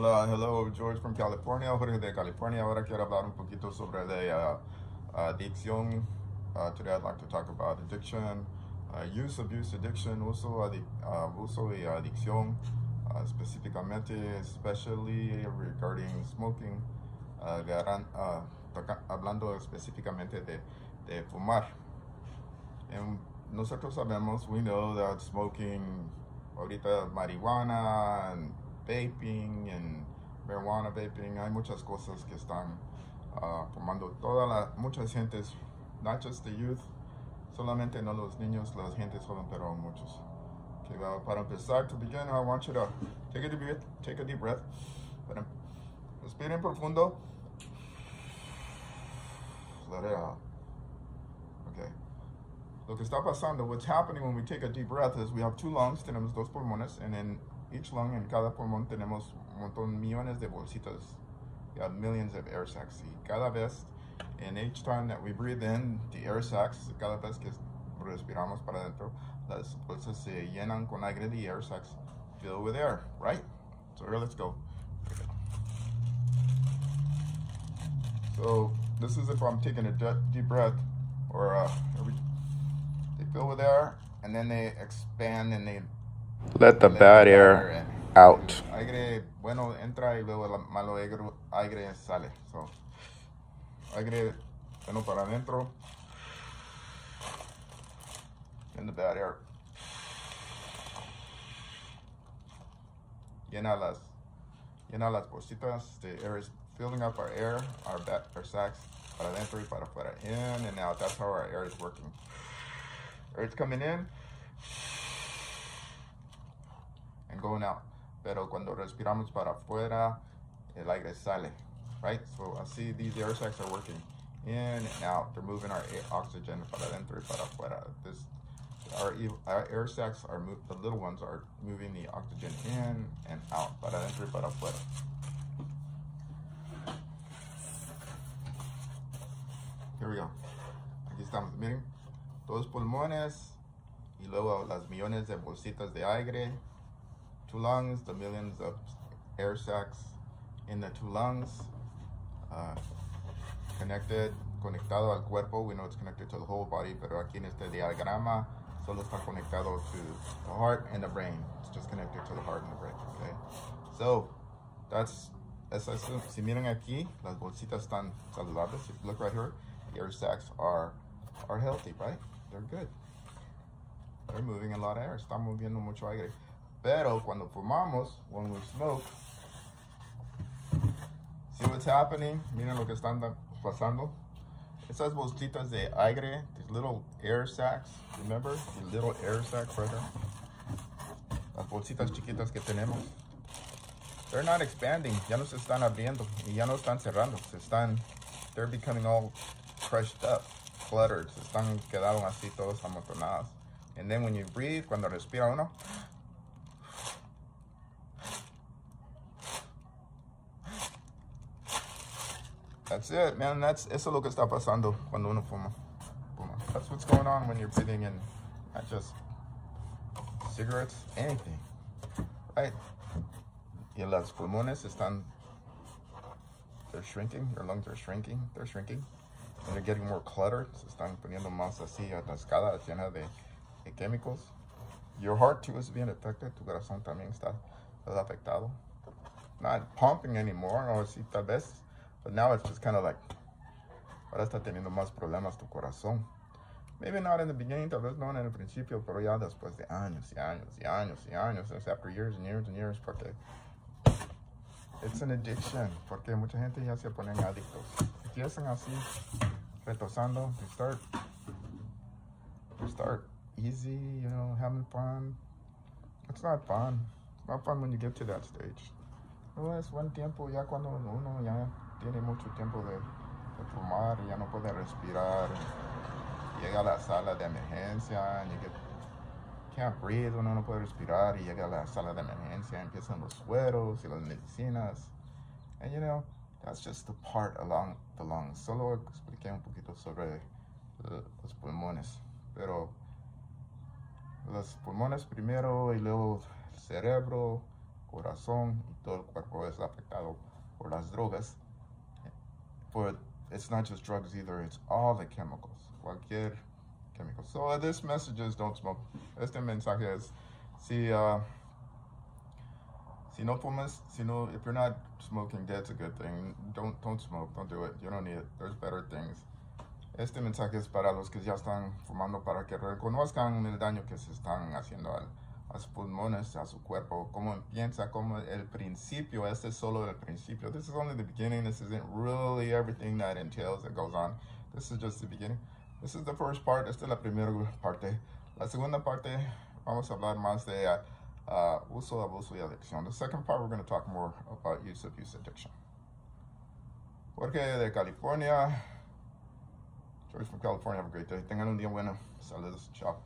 Hola, hello, George from California, Jorge de California. Ahora quiero hablar un poquito sobre la uh, adicción. Uh, today I'd like to talk about addiction, uh, use, abuse, addiction, uso, adic uh, uso y adicción, uh, specificamente, especially regarding smoking, uh, hablando específicamente de, de fumar. And nosotros sabemos, we know that smoking, ahorita marihuana, and vaping and marijuana vaping, hay muchas cosas que están uh, fumando toda la, muchas gentes, not just the youth, solamente no los niños, las gentes joven, pero muchos. Okay, well, para empezar, to begin, I want you to take a deep breath, take a deep breath, respiren profundo, let it out. Okay. Lo que está pasando, what's happening when we take a deep breath is we have two lungs, tenemos dos pulmones, and then each lung en cada pulmón tenemos un montón, millones de bolsitas. We have millions of air sacs. Y cada vez, and each time that we breathe in the air sacs, cada vez que respiramos para adentro, las bolsas se llenan con aire, the air sacs fill with air, right? So here, let's go. So this is if I'm taking a deep breath, or uh, they fill with air, and then they expand and they let the bad air out. Aire bueno entra y luego el malo aire sale. So, aire bueno para adentro. And the bad air. Llena las, llena las bolsitas. The air is filling up our air, our, back, our sacs, para adentro y para afuera. In and out. That's how our air is working. Air's coming in and going out. Pero cuando respiramos para afuera, el aire sale, right? So I see these air sacs are working in and out. They're moving our oxygen para adentro y para afuera. This, our, our air sacs are, the little ones are moving the oxygen in and out, para adentro y para afuera. Here we go. Aquí estamos, miren. Dos pulmones y luego las millones de bolsitas de aire two lungs, the millions of air sacs in the two lungs, uh, connected, conectado al cuerpo. We know it's connected to the whole body, pero aquí en este diagrama solo está conectado to the heart and the brain. It's just connected to the heart and the brain, okay? So, that's, eso, eso. si miran aquí, las bolsitas están saludables. If you look right here, the air sacs are, are healthy, right? They're good. They're moving a lot of air. Están moviendo mucho aire. Pero cuando fumamos, when we smoke, see what's happening? Miren lo que están pasando. Esas bolsitas de aire, these little air sacs, remember? The little air sacs right there. Las bolsitas chiquitas que tenemos. They're not expanding, ya no se están abriendo y ya no están cerrando. Se están, they're becoming all crushed up, cluttered. Se están quedando así todos amontonados. And then when you breathe, cuando respira uno, That's it, man. That's eso lo que está pasando cuando uno fuma. That's what's going on when you're breathing in not just cigarettes, anything, right? Y las pulmones están, they're shrinking. Your lungs are shrinking. They're shrinking. And they're getting more cluttered. Se están poniendo más así atascadas, llenas de, de químicos. Your heart too is being affected. Tu corazón también está, está afectado. Not pumping anymore, o si tal vez but now it's just kind of like, ahora está teniendo más problemas tu corazón. Maybe not in the beginning, tal vez no en el principio, pero ya después de años y años y años y años, it's after years and years and years, porque it's an addiction, porque mucha gente ya se ponen adictos. Empiezan así, retosando, they start, they start easy, you know, having fun. It's not fun. It's not fun when you get to that stage. No es buen tiempo ya cuando uno ya tiene mucho tiempo de, de fumar ya no puede respirar. Llega a la sala de emergencia, get, can't breathe, uno no puede respirar y llega a la sala de emergencia, empiezan los sueros y las medicinas. And you know, that's just the part along the lungs. Solo expliqué un poquito sobre los pulmones, pero los pulmones primero y luego el cerebro, corazón y todo el cuerpo es la drogas. But it's not just drugs either, it's all the chemicals. Cualquier chemical. So uh, this message is don't smoke. Este mensaje es, si, uh, si no fumas, si no, if you're not smoking, that's a good thing. Don't, don't smoke, don't do it. You don't need it. There's better things. Este mensaje es para los que ya están fumando para que reconozcan el daño que se están haciendo al, a sus pulmones, a su cuerpo, cómo empieza, como el principio, este es solo el principio. This is only the beginning. This isn't really everything that entails that goes on. This is just the beginning. This is the first part. Esta es la primera parte. La segunda parte, vamos a hablar más de uh, uh, uso, abuso y adicción. The second part, we're going to talk more about use, abuse, addiction. Jorge de California. George from California, have a great day. Tengan un día bueno. Saludos. Chao.